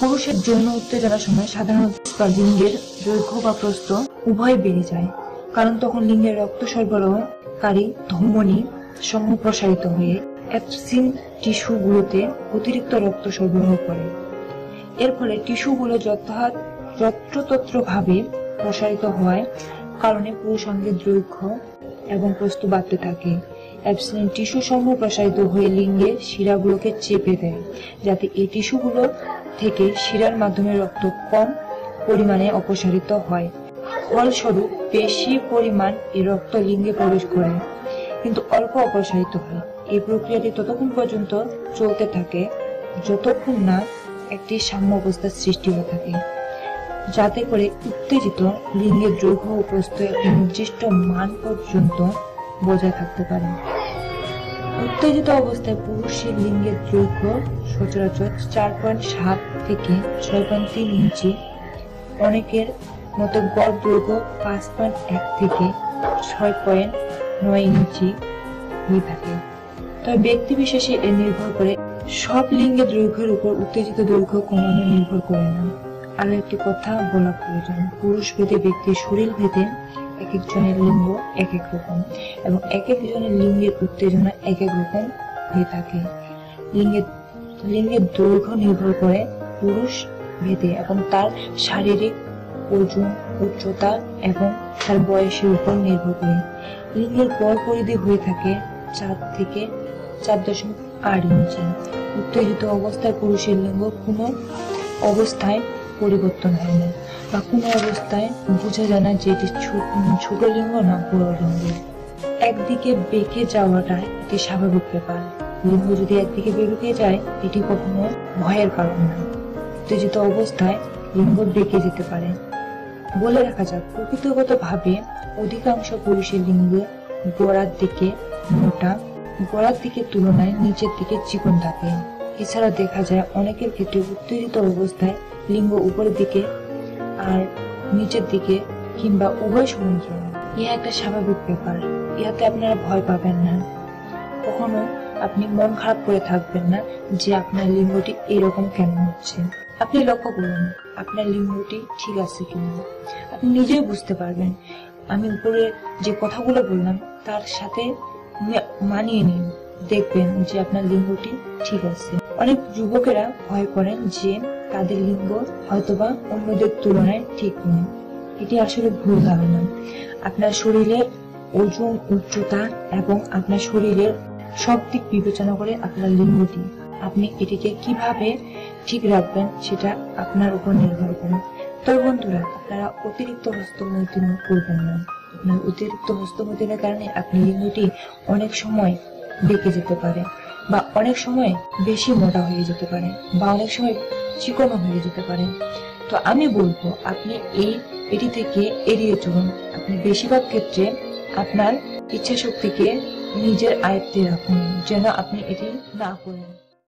পুরুষের যৌন উত্তেজনার সময় সাধারণত লিঙ্গের দৈর্ঘ্য বা প্রস্থ উভয় বেড়ে যায়। কারণ তখন লিঙ্গের রক্ত সরবরাহকারী ধমনী সমূহ প্রসারিত হয়ে অ্যাপসিন টিস্যুগুলোতে অতিরিক্ত রক্ত সরবরাহ করে। এর ফলে টিস্যুগুলো যথাৎ যত্রতত্রভাবে প্রসারিত হওয়ায় কারণে পুরুষ পুরুষাঙ্গের দৈর্ঘ্য এবং প্রস্থ বাড়তে থাকে। অ্যাবসিন টিস্যু সমূহ প্রসারিত হয়ে লিঙ্গের শিরাগুলোকে চেপে দেয়, যাতে এই টিস্যুগুলো থেকে শিরার মাধ্যমে রক্ত কম পরিমাণে অপসারিত হয়। ফলস্বরূপ বেশি পরিমাণ এই রক্ত লিঙ্গে প্রবেশ করে, কিন্তু অল্প অপসারিত হয়। এই প্রক্রিয়াটি ততক্ষণ পর্যন্ত চলতে থাকে, যতক্ষণ না একটি সাম্য অবস্থার সৃষ্টি হয়ে থাকে, যাতে করে উত্তেজিত লিঙ্গের ও প্রস্থ একটি নির্দিষ্ট মান পর্যন্ত বজায় থাকতে পারে। উত্তেজিত অবস্থায় পুরুষের লিঙ্গের দৈর্ঘ্য সচরাচর চার পয়েন্ট সাত থেকে ছয় পয়েন্ট তিন ইঞ্চি। অনেকের মতো গড় দৈর্ঘ্য পাঁচ পয়েন্ট এক থেকে ছয় পয়েন্ট নয় ইঞ্চি হয়ে থাকে। তবে ব্যক্তি বিশেষে এর নির্ভর করে সব লিঙ্গের দৈর্ঘ্যের উপর উত্তেজিত দৈর্ঘ্য কমানো নির্ভর করে না। আরও একটি কথা বলা প্রয়োজন। পুরুষ ভেদে ব্যক্তির শরীর ভেদে এক একজনের লিঙ্গ এক এক রকম এবং এক একজনের লিঙ্গের উত্তেজনা এক এক রকম হয়ে থাকে। লিঙ্গের লিঙ্গের দৈর্ঘ্য নির্ভর করে পুরুষ ভেদে এবং তার শারীরিক ওজন, উচ্চতা এবং তার বয়সের উপর নির্ভর করে। লিঙ্গের গড় পরিধি হয়ে থাকে চার থেকে চার দশমিক আট ইঞ্চি। উত্তেজিত অবস্থায় পুরুষের লিঙ্গ কোনো অবস্থায় পরিবর্তন হয় না বা কোনো অবস্থায় বোঝা যায় না যে এটি ছোট লিঙ্গ না বড় লিঙ্গ। একদিকে বেঁকে যাওয়াটা একটি স্বাভাবিক ব্যাপার। লিঙ্গ যদি একদিকে বেঁকে যায়, এটি কখনো ভয়ের কারণ না। উত্তেজিত অবস্থায় লিঙ্গ বেঁকে যেতে পারে। বলে রাখা যাক প্রকৃতিগত ভাবে অধিকাংশ পুরুষের লিঙ্গ গোড়ার দিকে মোটা, গোড়ার দিকের তুলনায় নিচের দিকে চিকন থাকে। এছাড়া দেখা যায় অনেকের ক্ষেত্রে উত্তেজিত অবস্থায় লিঙ্গ উপরের দিকে আর নিচের দিকে কিংবা উভয় সমান্তরাল ইহা একটা স্বাভাবিক ব্যাপার। ইহাতে আপনারা ভয় পাবেন না। কখনো আপনি মন খারাপ করে থাকবেন না যে আপনার লিঙ্গটি এরকম কেন হচ্ছে। আপনি লক্ষ্য করুন, আপনার লিঙ্গটি ঠিক আছে কিনা। আপনি নিজেই বুঝতে পারবেন। আমি উপরে যে কথাগুলো বললাম, তার সাথে মানিয়ে নিন। দেখবেন যে আপনার লিঙ্গটি ঠিক আছে। অনেক যুবকেরা ভয় করেন যে তাদের লিঙ্গ হয়তোবা অন্যদের তুলনায় ঠিক নয়। এটি আসলে ভুল ধারণা। আপনার শরীরের ওজন, উচ্চতা এবং আপনার শরীরের সব দিক বিবেচনা করে আপনার লিঙ্গটি, আপনি এটিকে কীভাবে ঠিক রাখবেন সেটা আপনার উপর নির্ভর করে। তবে বন্ধুরা, আপনারা অতিরিক্ত হস্তমৈথুন করবেন না। আপনার অতিরিক্ত হস্তমৈথুনের কারণে আপনি লিঙ্গটি অনেক সময় বেঁকে যেতে পারে বা অনেক সময় বেশি মোটা হয়ে যেতে পারে বা অনেক সময় চিকনও হয়ে যেতে পারে। তো আমি বলব, আপনি এই এটি থেকে এড়িয়ে চলুন। আপনি বেশিরভাগ ক্ষেত্রে আপনার ইচ্ছা শক্তিকে নিজের আয়ত্তে রাখুন, যেন আপনি এটি না করেন।